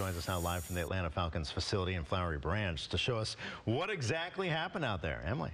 joins us now live from the Atlanta Falcons facility in Flowery Branch to show us what exactly happened out there. Emily.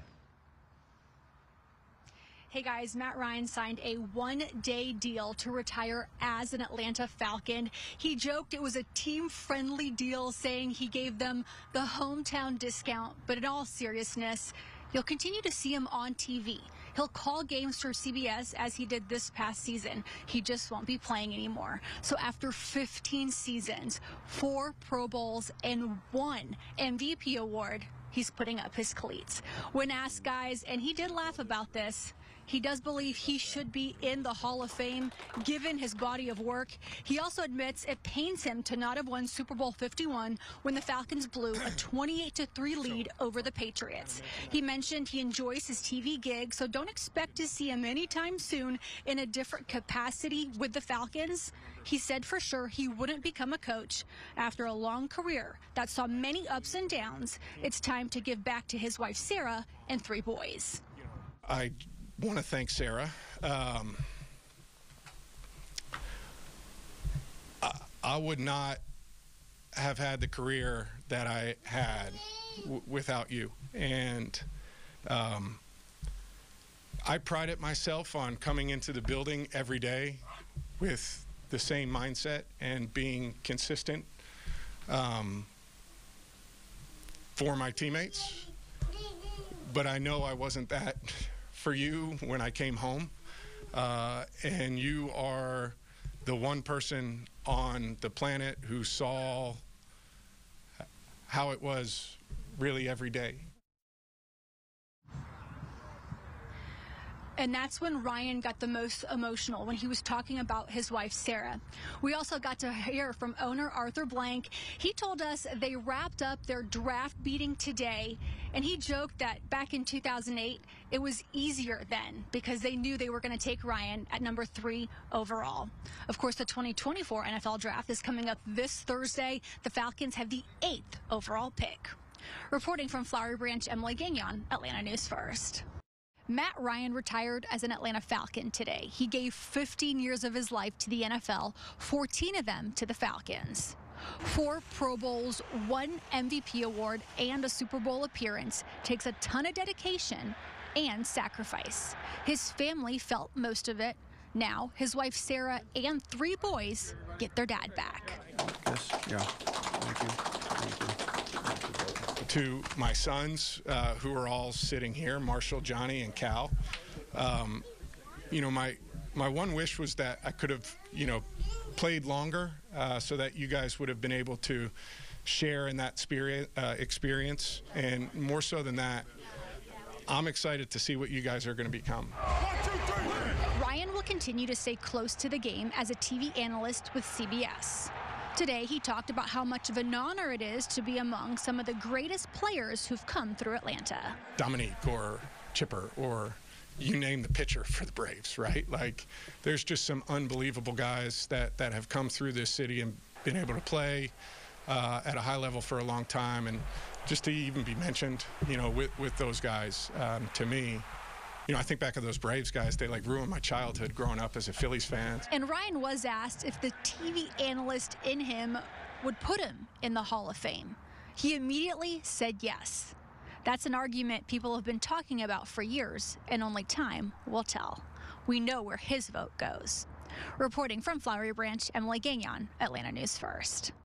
Hey guys, Matt Ryan signed a one day deal to retire as an Atlanta Falcon. He joked it was a team friendly deal, saying he gave them the hometown discount. But in all seriousness, you'll continue to see him on TV. He'll call games for CBS as he did this past season. He just won't be playing anymore. So after 15 seasons, four Pro Bowls, and one MVP award, he's putting up his cleats. When asked, guys, and he did laugh about this, he does believe he should be in the Hall of Fame given his body of work. He also admits it pains him to not have won Super Bowl 51 when the Falcons blew a 28 3 lead over the Patriots. He mentioned he enjoys his TV gig, so don't expect to see him anytime soon in a different capacity with the Falcons. He said for sure he wouldn't become a coach after a long career that saw many ups and downs. It's time to give back to his wife Sarah and three boys. I want to thank Sarah. Um, I, I, would not have had the career that I had without you. And um, I prided myself on coming into the building every day with the same mindset and being consistent um, for my teammates. But I know I wasn't that for you when I came home. Uh, and you are the one person on the planet who saw how it was really every day. And that's when Ryan got the most emotional when he was talking about his wife, Sarah. We also got to hear from owner Arthur Blank. He told us they wrapped up their draft beating today, and he joked that back in 2008, it was easier then because they knew they were going to take Ryan at number three overall. Of course, the 2024 NFL draft is coming up this Thursday. The Falcons have the eighth overall pick. Reporting from Flowery Branch, Emily Gagnon, Atlanta News First. Matt Ryan retired as an Atlanta Falcon today. He gave 15 years of his life to the NFL, 14 of them to the Falcons. Four Pro Bowls, one MVP award, and a Super Bowl appearance takes a ton of dedication and sacrifice. His family felt most of it. Now, his wife Sarah and three boys get their dad back. Yes, yeah. Thank you. Thank you to my sons, uh, who are all sitting here, Marshall, Johnny, and Cal. Um, you know, my my one wish was that I could have, you know, played longer, uh, so that you guys would have been able to share in that spirit uh, experience, and more so than that, I'm excited to see what you guys are going to become. Ryan will continue to stay close to the game as a TV analyst with CBS. Today, he talked about how much of an honor it is to be among some of the greatest players who've come through Atlanta. Dominique or Chipper or you name the pitcher for the Braves, right? Like, there's just some unbelievable guys that, that have come through this city and been able to play uh, at a high level for a long time. And just to even be mentioned, you know, with, with those guys, um, to me, you know, I think back of those Braves guys, they like ruined my childhood growing up as a Phillies fan. And Ryan was asked if the TV analyst in him would put him in the Hall of Fame. He immediately said yes. That's an argument people have been talking about for years, and only time will tell. We know where his vote goes. Reporting from Flowery Branch, Emily Gagnon, Atlanta News First.